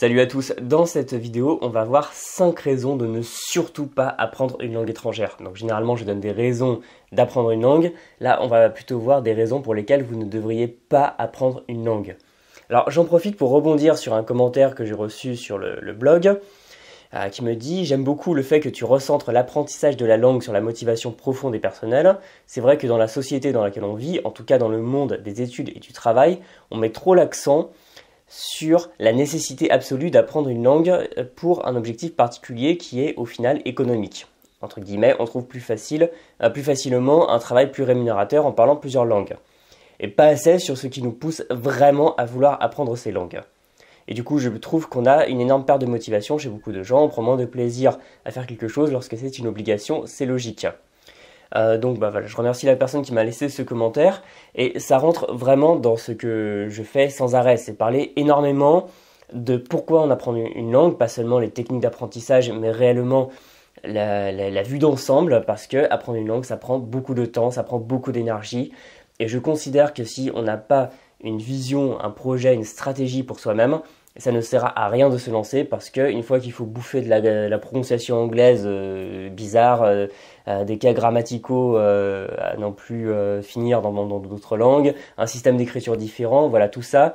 Salut à tous, dans cette vidéo on va voir 5 raisons de ne surtout pas apprendre une langue étrangère. Donc généralement je donne des raisons d'apprendre une langue, là on va plutôt voir des raisons pour lesquelles vous ne devriez pas apprendre une langue. Alors j'en profite pour rebondir sur un commentaire que j'ai reçu sur le, blog euh, qui me dit j'aime beaucoup le fait que tu recentres l'apprentissage de la langue sur la motivation profonde et personnelle. C'est vrai que dans la société dans laquelle on vit, en tout cas dans le monde des études et du travail, on met trop l'accent sur la nécessité absolue d'apprendre une langue pour un objectif particulier qui est au final économique. Entre guillemets, on trouve plus, facile, euh, plus facilement un travail plus rémunérateur en parlant plusieurs langues. Et pas assez sur ce qui nous pousse vraiment à vouloir apprendre ces langues. Et du coup, je trouve qu'on a une énorme perte de motivation chez beaucoup de gens, on prend moins de plaisir à faire quelque chose lorsque c'est une obligation, c'est logique. Euh, donc bah, voilà, je remercie la personne qui m'a laissé ce commentaire. Et ça rentre vraiment dans ce que je fais sans arrêt, c'est parler énormément de pourquoi on apprend une langue, pas seulement les techniques d'apprentissage, mais réellement la, vue d'ensemble, parce que apprendre une langue, ça prend beaucoup de temps, ça prend beaucoup d'énergie, et je considère que si on n'a pas une vision, un projet, une stratégie pour soi-même, ça ne sert à rien de se lancer parce qu'une fois qu'il faut bouffer de la, prononciation anglaise euh, bizarre, euh, euh, des cas grammaticaux à non plus finir dans d'autres langues, un système d'écriture différent, voilà tout ça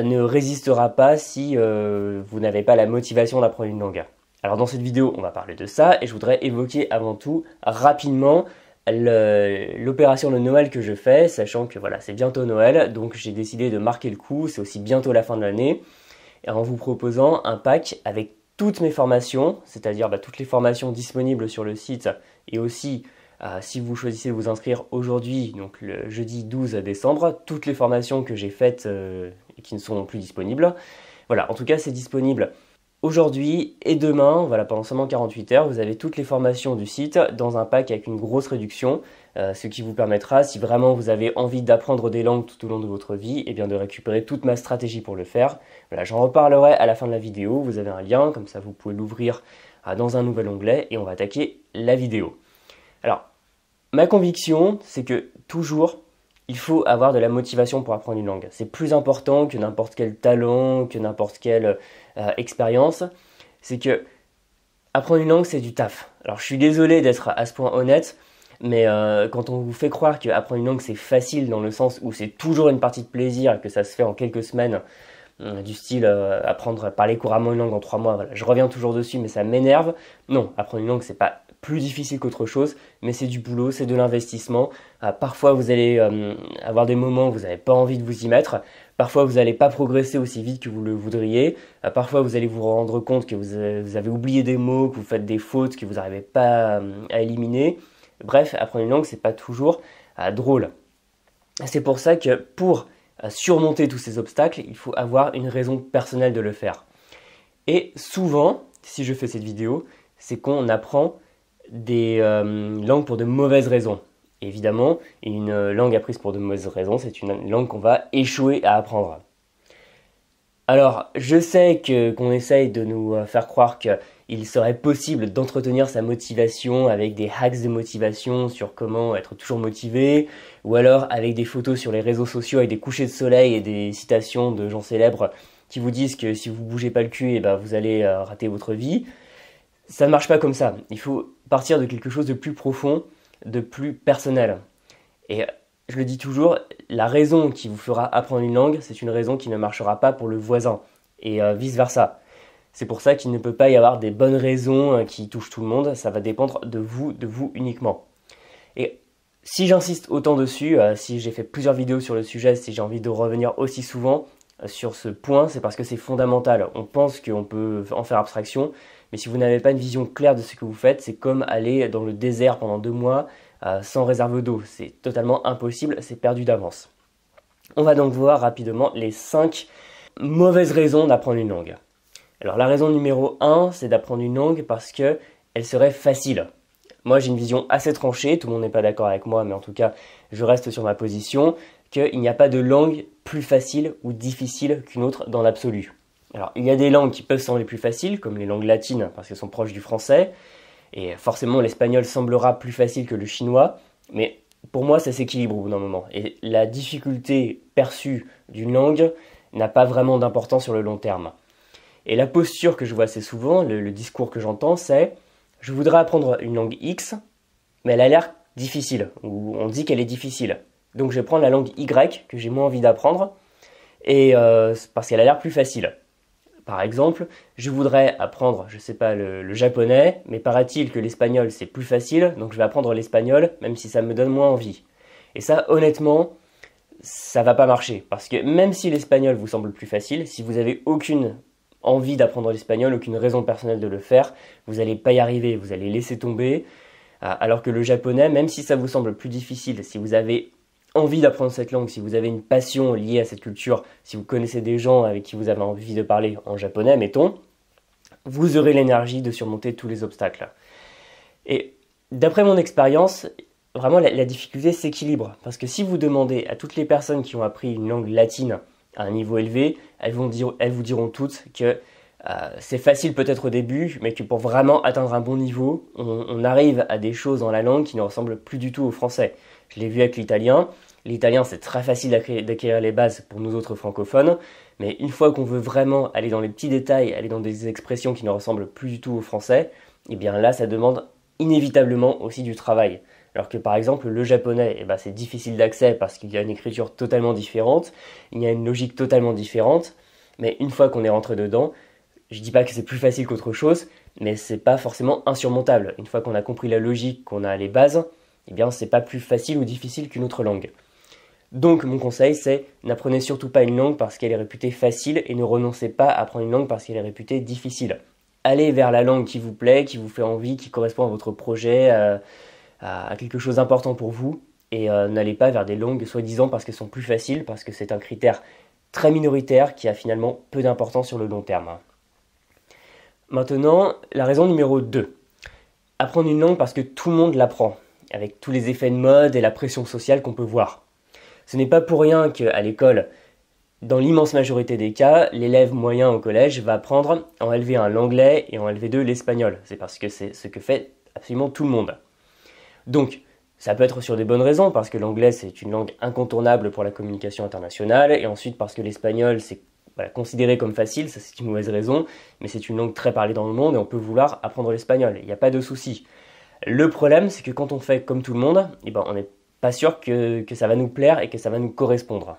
ne résistera pas si vous n'avez pas la motivation d'apprendre une langue. Alors dans cette vidéo, on va parler de ça et je voudrais évoquer avant tout rapidement l'opération de Noël que je fais, sachant que voilà, c'est bientôt Noël, donc j'ai décidé de marquer le coup, c'est aussi bientôt la fin de l'année en vous proposant un pack avec toutes mes formations, c'est-à-dire bah, toutes les formations disponibles sur le site et aussi euh, si vous choisissez de vous inscrire aujourd'hui, donc le jeudi 12 décembre, toutes les formations que j'ai faites euh, et qui ne sont plus disponibles. Voilà, en tout cas c'est disponible Aujourd'hui et demain, voilà, pendant seulement 48 heures, vous avez toutes les formations du site dans un pack avec une grosse réduction, euh, ce qui vous permettra, si vraiment vous avez envie d'apprendre des langues tout au long de votre vie, et eh bien de récupérer toute ma stratégie pour le faire. Voilà, j'en reparlerai à la fin de la vidéo. Vous avez un lien, comme ça vous pouvez l'ouvrir euh, dans un nouvel onglet et on va attaquer la vidéo. Alors, ma conviction, c'est que toujours, il faut avoir de la motivation pour apprendre une langue. C'est plus important que n'importe quel talent, que n'importe quelle euh, expérience. C'est que apprendre une langue, c'est du taf. Alors je suis désolé d'être à ce point honnête, mais euh, quand on vous fait croire qu'apprendre une langue, c'est facile dans le sens où c'est toujours une partie de plaisir et que ça se fait en quelques semaines, euh, du style apprendre à parler couramment une langue en trois mois, je reviens toujours dessus, mais ça m'énerve. Non, apprendre une langue, c'est pas plus difficile qu'autre chose, mais c'est du boulot, c'est de l'investissement. Euh, parfois, vous allez euh, avoir des moments où vous n'avez pas envie de vous y mettre. Parfois, vous n'allez pas progresser aussi vite que vous le voudriez. Euh, parfois, vous allez vous rendre compte que vous avez, oublié des mots, que vous faites des fautes, que vous n'arrivez pas à éliminer. Bref, apprendre une langue, c'est pas toujours drôle. C'est pour ça que pour surmonter tous ces obstacles, il faut avoir une raison personnelle de le faire. Et souvent, si je fais cette vidéo, c'est qu'on apprend des euh, langues pour de mauvaises raisons. évidemment, une langue apprise pour de mauvaises raisons, c'est une langue qu'on va échouer à apprendre. Alors, je sais que qu'on essaye de nous euh, faire croire qu'il serait possible d'entretenir sa motivation avec des hacks de motivation sur comment être toujours motivé, ou alors avec des photos sur les réseaux sociaux avec des couchers de soleil et des citations de gens célèbres qui vous disent que si vous bougez pas le cul, eh ben vous allez euh, rater votre vie. Ça ne marche pas comme ça. Il faut partir de quelque chose de plus profond, de plus personnel. Et je le dis toujours, la raison qui vous fera apprendre une langue, c'est une raison qui ne marchera pas pour le voisin, et euh, vice-versa. C'est pour ça qu'il ne peut pas y avoir des bonnes raisons euh, qui touchent tout le monde, ça va dépendre de vous, de vous uniquement. Et si j'insiste autant dessus, euh, si j'ai fait plusieurs vidéos sur le sujet, si j'ai envie de revenir aussi souvent sur ce point, c'est parce que c'est fondamental. On pense qu'on peut en faire abstraction, mais si vous n'avez pas une vision claire de ce que vous faites, c'est comme aller dans le désert pendant deux mois euh, sans réserve d'eau. C'est totalement impossible, c'est perdu d'avance. On va donc voir rapidement les cinq mauvaises raisons d'apprendre une langue. Alors la raison numéro 1, c'est d'apprendre une langue parce que elle serait facile. Moi j'ai une vision assez tranchée, tout le monde n'est pas d'accord avec moi, mais en tout cas je reste sur ma position, qu'il n'y a pas de langue plus facile ou difficile qu'une autre dans l'absolu. Alors, il y a des langues qui peuvent sembler plus faciles, comme les langues latines, parce qu'elles sont proches du français, et forcément l'espagnol semblera plus facile que le chinois, mais pour moi ça s'équilibre au bout d'un moment. Et la difficulté perçue d'une langue n'a pas vraiment d'importance sur le long terme. Et la posture que je vois assez souvent, le, discours que j'entends, c'est je voudrais apprendre une langue X, mais elle a l'air difficile, ou on dit qu'elle est difficile. Donc je vais prendre la langue Y que j'ai moins envie d'apprendre, et euh, parce qu'elle a l'air plus facile. Par exemple, je voudrais apprendre, je sais pas, le, japonais, mais paraît-il que l'espagnol c'est plus facile, donc je vais apprendre l'espagnol, même si ça me donne moins envie. Et ça, honnêtement, ça va pas marcher, parce que même si l'espagnol vous semble plus facile, si vous avez aucune envie d'apprendre l'espagnol, aucune raison personnelle de le faire, vous n'allez pas y arriver, vous allez laisser tomber. Euh, alors que le japonais, même si ça vous semble plus difficile, si vous avez envie d'apprendre cette langue, si vous avez une passion liée à cette culture, si vous connaissez des gens avec qui vous avez envie de parler en japonais, mettons, vous aurez l'énergie de surmonter tous les obstacles. Et d'après mon expérience, vraiment la, difficulté s'équilibre. Parce que si vous demandez à toutes les personnes qui ont appris une langue latine à un niveau élevé, elles, vont dire, elles vous diront toutes que euh, c'est facile peut-être au début, mais que pour vraiment atteindre un bon niveau, on, arrive à des choses dans la langue qui ne ressemblent plus du tout au français. Je l'ai vu avec l'italien. L'italien, c'est très facile d'acquérir les bases pour nous autres francophones, mais une fois qu'on veut vraiment aller dans les petits détails, aller dans des expressions qui ne ressemblent plus du tout au français, eh bien là, ça demande inévitablement aussi du travail. Alors que par exemple le japonais, eh ben, c'est difficile d'accès parce qu'il y a une écriture totalement différente, il y a une logique totalement différente, mais une fois qu'on est rentré dedans, je dis pas que c'est plus facile qu'autre chose, mais c'est pas forcément insurmontable. Une fois qu'on a compris la logique, qu'on a les bases, eh bien c'est pas plus facile ou difficile qu'une autre langue. Donc mon conseil c'est n'apprenez surtout pas une langue parce qu'elle est réputée facile et ne renoncez pas à apprendre une langue parce qu'elle est réputée difficile. Allez vers la langue qui vous plaît, qui vous fait envie, qui correspond à votre projet, euh, à, quelque chose d'important pour vous, et euh, n'allez pas vers des langues soi-disant parce qu'elles sont plus faciles, parce que c'est un critère très minoritaire qui a finalement peu d'importance sur le long terme. Maintenant, la raison numéro 2. Apprendre une langue parce que tout le monde l'apprend avec tous les effets de mode et la pression sociale qu'on peut voir. Ce n'est pas pour rien qu'à l'école, dans l'immense majorité des cas, l'élève moyen au collège va apprendre en LV1 l'anglais et en LV2 l'espagnol. C'est parce que c'est ce que fait absolument tout le monde. Donc, ça peut être sur des bonnes raisons, parce que l'anglais c'est une langue incontournable pour la communication internationale, et ensuite parce que l'espagnol c'est considéré comme facile, ça c'est une mauvaise raison, mais c'est une langue très parlée dans le monde et on peut vouloir apprendre l'espagnol, il n'y a pas de souci. Le problème, c'est que quand on fait comme tout le monde, eh ben, on n'est pas sûr que, ça va nous plaire et que ça va nous correspondre.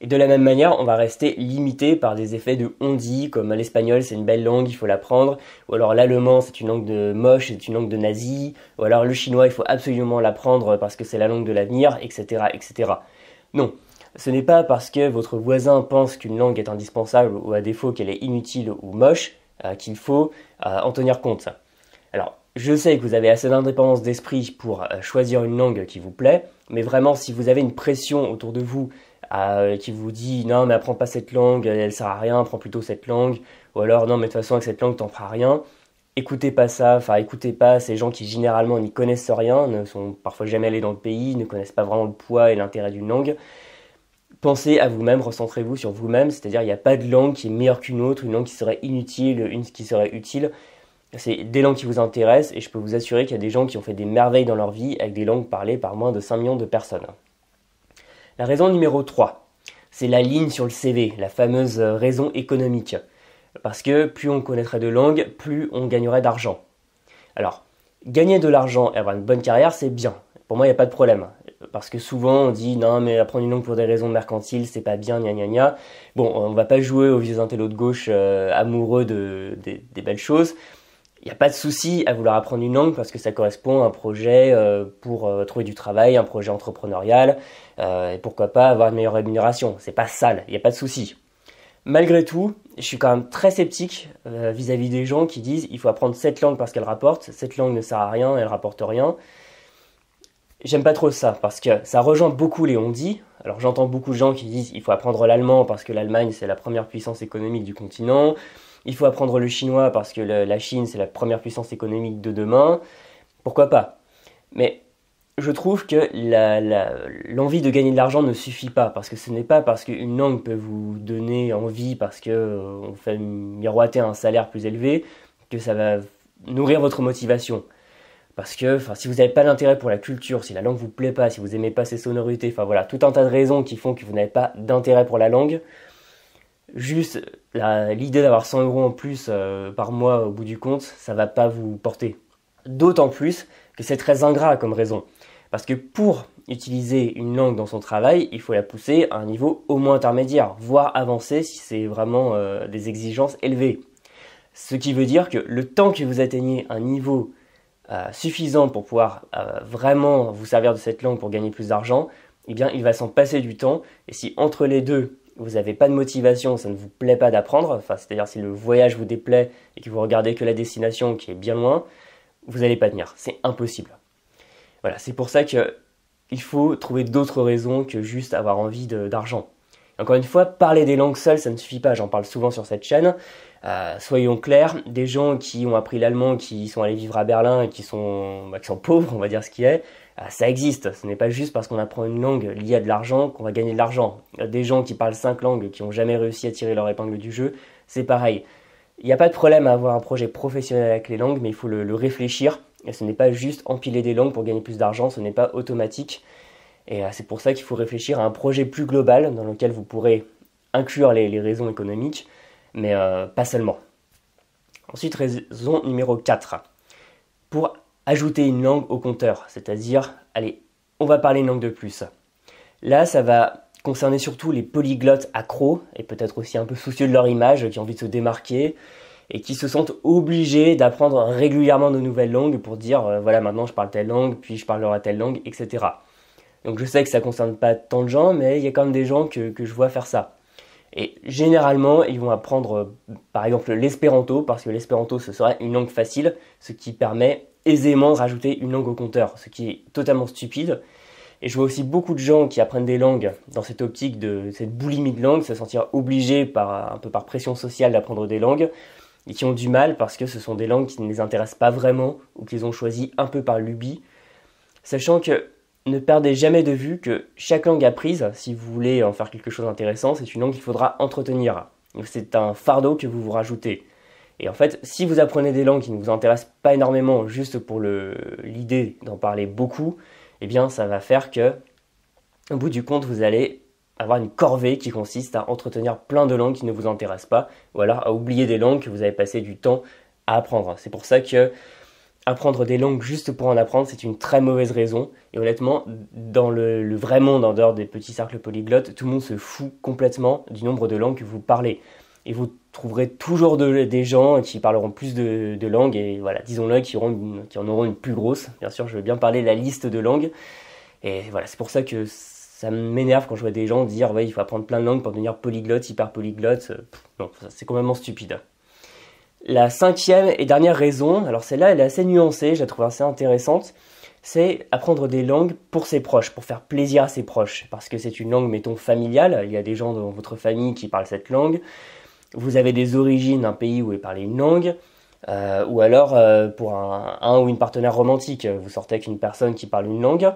Et de la même manière, on va rester limité par des effets de on dit, comme l'espagnol c'est une belle langue, il faut l'apprendre, ou alors l'allemand c'est une langue de moche, c'est une langue de nazi, ou alors le chinois il faut absolument l'apprendre parce que c'est la langue de l'avenir, etc., etc. Non, ce n'est pas parce que votre voisin pense qu'une langue est indispensable ou à défaut qu'elle est inutile ou moche euh, qu'il faut euh, en tenir compte. Alors, je sais que vous avez assez d'indépendance d'esprit pour euh, choisir une langue qui vous plaît, mais vraiment, si vous avez une pression autour de vous euh, qui vous dit non, mais apprends pas cette langue, elle sert à rien, prends plutôt cette langue, ou alors non, mais de toute façon, avec cette langue, t'en feras rien, écoutez pas ça, enfin, écoutez pas ces gens qui généralement n'y connaissent rien, ne sont parfois jamais allés dans le pays, ne connaissent pas vraiment le poids et l'intérêt d'une langue. Pensez à vous-même, recentrez-vous sur vous-même, c'est-à-dire il n'y a pas de langue qui est meilleure qu'une autre, une langue qui serait inutile, une qui serait utile. C'est des langues qui vous intéressent et je peux vous assurer qu'il y a des gens qui ont fait des merveilles dans leur vie avec des langues parlées par moins de 5 millions de personnes. La raison numéro 3, c'est la ligne sur le CV, la fameuse raison économique. Parce que plus on connaîtrait de langues, plus on gagnerait d'argent. Alors, gagner de l'argent et avoir une bonne carrière, c'est bien. Pour moi, il n'y a pas de problème. Parce que souvent, on dit non, mais apprendre une langue pour des raisons mercantiles, c'est pas bien, gna gna gna. Bon, on va pas jouer aux vieux intellos de gauche euh, amoureux de, des belles choses. Il n'y a pas de souci à vouloir apprendre une langue parce que ça correspond à un projet euh, pour euh, trouver du travail, un projet entrepreneurial, euh, et pourquoi pas avoir une meilleure rémunération. C'est pas sale, il n'y a pas de souci. Malgré tout, je suis quand même très sceptique vis-à-vis des gens qui disent il faut apprendre cette langue parce qu'elle rapporte, cette langue ne sert à rien, elle rapporte rien. J'aime pas trop ça parce que ça rejoint beaucoup les on-dit. Alors j'entends beaucoup de gens qui disent il faut apprendre l'allemand parce que l'Allemagne c'est la première puissance économique du continent il faut apprendre le chinois parce que la Chine, c'est la première puissance économique de demain. Pourquoi pas? Mais je trouve que l'envie de gagner de l'argent ne suffit pas, parce que ce n'est pas parce qu'une langue peut vous donner envie, parce qu'on euh, fait miroiter un salaire plus élevé, que ça va nourrir votre motivation. Parce que si vous n'avez pas d'intérêt pour la culture, si la langue vous plaît pas, si vous aimez pas ses sonorités, enfin voilà, tout un tas de raisons qui font que vous n'avez pas d'intérêt pour la langue, juste l'idée d'avoir 100 euros en plus euh, par mois au bout du compte, ça va pas vous porter. D'autant plus que c'est très ingrat comme raison. Parce que pour utiliser une langue dans son travail, il faut la pousser à un niveau au moins intermédiaire, voire avancé si c'est vraiment euh, des exigences élevées. Ce qui veut dire que le temps que vous atteignez un niveau euh, suffisant pour pouvoir vraiment vous servir de cette langue pour gagner plus d'argent, eh bien il va s'en passer du temps. Et si entre les deux, vous n'avez pas de motivation, ça ne vous plaît pas d'apprendre, enfin, c'est-à-dire si le voyage vous déplaît et que vous regardez que la destination qui est bien loin, vous n'allez pas tenir. C'est impossible. Voilà, c'est pour ça que il faut trouver d'autres raisons que juste avoir envie d'argent. Encore une fois, parler des langues seules, ça ne suffit pas. J'en parle souvent sur cette chaîne. Euh, soyons clairs, des gens qui ont appris l'allemand, qui sont allés vivre à Berlin et qui sont, bah, qui sont pauvres, on va dire ce qui est, ça existe. Ce n'est pas juste parce qu'on apprend une langue liée à de l'argent qu'on va gagner de l'argent. Des gens qui parlent cinq langues, qui n'ont jamais réussi à tirer leur épingle du jeu, c'est pareil. Il n'y a pas de problème à avoir un projet professionnel avec les langues, mais il faut le réfléchir et ce n'est pas juste empiler des langues pour gagner plus d'argent, ce n'est pas automatique. Et euh, c'est pour ça qu'il faut réfléchir à un projet plus global dans lequel vous pourrez inclure les, raisons économiques, mais euh, pas seulement. Ensuite, raison numéro 4. Pour ajouter une langue au compteur, c'est-à-dire, allez, on va parler une langue de plus. Là, ça va concerner surtout les polyglottes accros, et peut-être aussi un peu soucieux de leur image, qui ont envie de se démarquer, et qui se sentent obligés d'apprendre régulièrement de nouvelles langues pour dire euh, voilà maintenant je parle telle langue, puis je parlerai telle langue, etc. Donc je sais que ça ne concerne pas tant de gens, mais il y a quand même des gens que, je vois faire ça. Et généralement, ils vont apprendre euh, par exemple l'espéranto, parce que l'espéranto ce serait une langue facile, ce qui permet aisément rajouter une langue au compteur, ce qui est totalement stupide. Et je vois aussi beaucoup de gens qui apprennent des langues dans cette optique de cette boulimie de langue, se sentir obligés par un peu par pression sociale d'apprendre des langues, et qui ont du mal parce que ce sont des langues qui ne les intéressent pas vraiment ou qu'ils ont choisi un peu par lubie. Sachant que ne perdez jamais de vue que chaque langue apprise, si vous voulez en faire quelque chose d'intéressant, c'est une langue qu'il faudra entretenir. C'est un fardeau que vous vous rajoutez. Et en fait, si vous apprenez des langues qui ne vous intéressent pas énormément, juste pour l'idée d'en parler beaucoup, eh bien ça va faire que, au bout du compte, vous allez avoir une corvée qui consiste à entretenir plein de langues qui ne vous intéressent pas, ou alors à oublier des langues que vous avez passé du temps à apprendre. C'est pour ça que apprendre des langues juste pour en apprendre, c'est une très mauvaise raison. Et honnêtement, dans le, vrai monde, en dehors des petits cercles polyglottes, tout le monde se fout complètement du nombre de langues que vous parlez. Et vous trouverez toujours des gens qui parleront plus de, langues, et voilà, disons-le, qui, en auront une plus grosse. Bien sûr, je veux bien parler de la liste de langues. Et voilà, c'est pour ça que ça m'énerve quand je vois des gens dire ouais il faut apprendre plein de langues pour devenir polyglotte, hyper polyglotte. Euh, non, c'est complètement stupide. La cinquième et dernière raison, alors celle-là elle est assez nuancée, je la trouve assez intéressante, c'est apprendre des langues pour ses proches, pour faire plaisir à ses proches, parce que c'est une langue, mettons, familiale, il y a des gens dans votre famille qui parlent cette langue, vous avez des origines d'un pays où est parlé une langue, euh, ou alors euh, pour un, ou une partenaire romantique, vous sortez avec une personne qui parle une langue,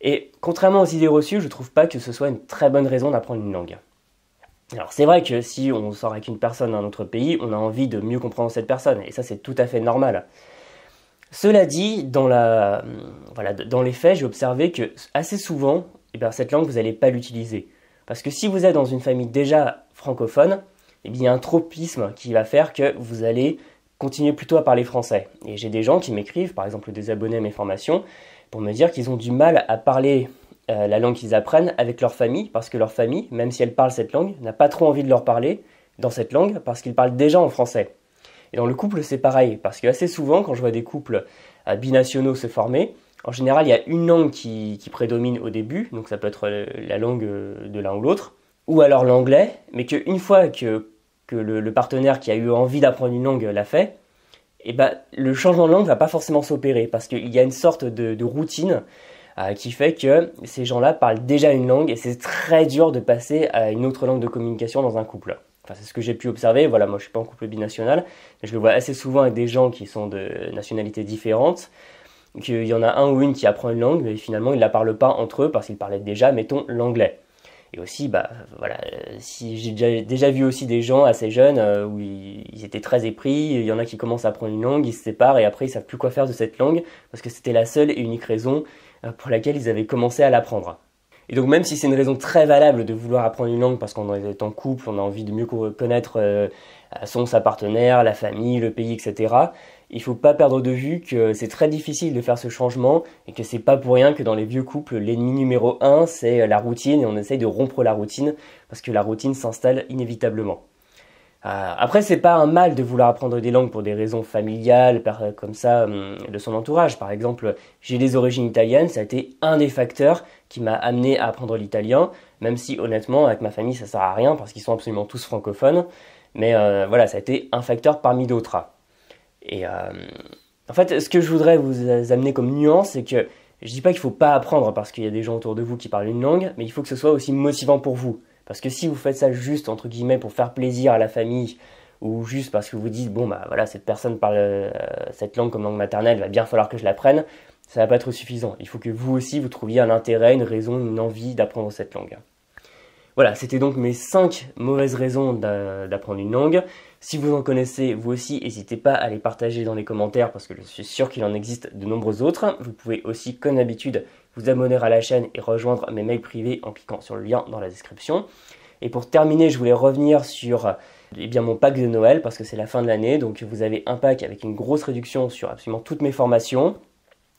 et contrairement aux idées reçues, je trouve pas que ce soit une très bonne raison d'apprendre une langue. Alors c'est vrai que si on sort avec une personne d'un autre pays, on a envie de mieux comprendre cette personne, et ça c'est tout à fait normal. Cela dit, dans, la, voilà, dans les faits, j'ai observé que assez souvent, eh bien, cette langue, vous n'allez pas l'utiliser. Parce que si vous êtes dans une famille déjà francophone, eh bien, il y a un tropisme qui va faire que vous allez continuer plutôt à parler français. Et j'ai des gens qui m'écrivent, par exemple des abonnés à mes formations, pour me dire qu'ils ont du mal à parler euh, la langue qu'ils apprennent avec leur famille, parce que leur famille, même si elle parle cette langue, n'a pas trop envie de leur parler dans cette langue, parce qu'ils parlent déjà en français. Et dans le couple, c'est pareil, parce que assez souvent, quand je vois des couples euh, binationaux se former, en général, il y a une langue qui, prédomine au début, donc ça peut être euh, la langue de l'un ou l'autre, ou alors l'anglais, mais qu'une fois que, le, partenaire qui a eu envie d'apprendre une langue l'a fait, et eh ben, le changement de langue va pas forcément s'opérer parce qu'il y a une sorte de, routine euh, qui fait que ces gens-là parlent déjà une langue et c'est très dur de passer à une autre langue de communication dans un couple. Enfin, c'est ce que j'ai pu observer. Voilà, moi je suis pas en couple binational, mais je le vois assez souvent avec des gens qui sont de nationalités différentes. Qu'il y en a un ou une qui apprend une langue, mais finalement ils la parlent pas entre eux parce qu'ils parlaient déjà, mettons, l'anglais. Et aussi, bah, voilà, si j'ai déjà, vu aussi des gens assez jeunes euh, où ils, étaient très épris, il y en a qui commencent à apprendre une langue, ils se séparent et après ils savent plus quoi faire de cette langue parce que c'était la seule et unique raison euh, pour laquelle ils avaient commencé à l'apprendre. Et donc même si c'est une raison très valable de vouloir apprendre une langue parce qu'on est en couple, on a envie de mieux connaître euh, son sa partenaire, la famille, le pays, etc. Il faut pas perdre de vue que c'est très difficile de faire ce changement et que c'est pas pour rien que dans les vieux couples, l'ennemi numéro un c'est la routine et on essaye de rompre la routine parce que la routine s'installe inévitablement. Euh, après, c'est pas un mal de vouloir apprendre des langues pour des raisons familiales, comme ça, hum, de son entourage. Par exemple, j'ai des origines italiennes, ça a été un des facteurs qui m'a amené à apprendre l'italien, même si honnêtement, avec ma famille, ça sert à rien parce qu'ils sont absolument tous francophones. Mais euh, voilà, ça a été un facteur parmi d'autres. Et euh, en fait, ce que je voudrais vous amener comme nuance, c'est que je dis pas qu'il faut pas apprendre parce qu'il y a des gens autour de vous qui parlent une langue, mais il faut que ce soit aussi motivant pour vous. Parce que si vous faites ça juste, entre guillemets, pour faire plaisir à la famille, ou juste parce que vous dites, bon, bah voilà, cette personne parle euh, cette langue comme langue maternelle, va bien falloir que je l'apprenne, ça va pas être suffisant. Il faut que vous aussi, vous trouviez un intérêt, une raison, une envie d'apprendre cette langue. Voilà, c'était donc mes 5 mauvaises raisons d'apprendre une langue. Si vous en connaissez, vous aussi, n'hésitez pas à les partager dans les commentaires parce que je suis sûr qu'il en existe de nombreux autres. Vous pouvez aussi, comme d'habitude, vous abonner à la chaîne et rejoindre mes mails privés en cliquant sur le lien dans la description. Et pour terminer, je voulais revenir sur eh mon pack de Noël parce que c'est la fin de l'année. Donc vous avez un pack avec une grosse réduction sur absolument toutes mes formations.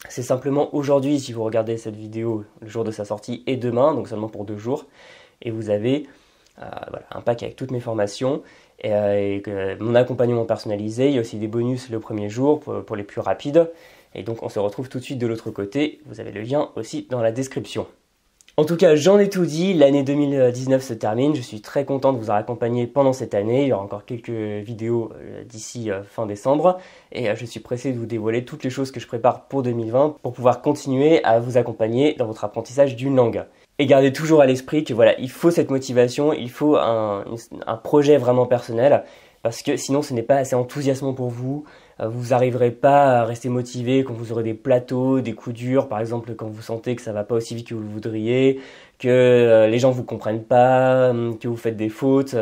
C'est simplement aujourd'hui, si vous regardez cette vidéo le jour de sa sortie et demain, donc seulement pour deux jours. Et vous avez euh, un pack avec toutes mes formations et, euh, mon accompagnement personnalisé. Il y a aussi des bonus le premier jour pour les plus rapides. Et donc on se retrouve tout de suite de l'autre côté. Vous avez le lien aussi dans la description. En tout cas, j'en ai tout dit. L'année 2019 se termine. Je suis très content de vous avoir accompagné pendant cette année. Il y aura encore quelques vidéos euh, d'ici fin décembre. Et je suis pressé de vous dévoiler toutes les choses que je prépare pour 2020 pour pouvoir continuer à vous accompagner dans votre apprentissage d'une langue. Et gardez toujours à l'esprit que voilà, il faut cette motivation, il faut un, projet vraiment personnel parce que sinon ce n'est pas assez enthousiasmant pour vous. Euh, vous n'arriverez pas à rester motivé quand vous aurez des plateaux, des coups durs, par exemple quand vous sentez que ça va pas aussi vite que vous le voudriez, que euh, les gens vous comprennent pas, hum, que vous faites des fautes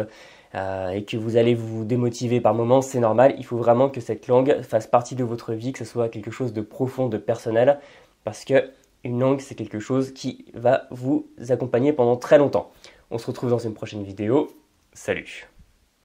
euh, et que vous allez vous démotiver par moments, c'est normal. Il faut vraiment que cette langue fasse partie de votre vie, que ce soit quelque chose de profond, de personnel, parce que une langue c'est quelque chose qui va vous accompagner pendant très longtemps. On se retrouve dans une prochaine vidéo. Salut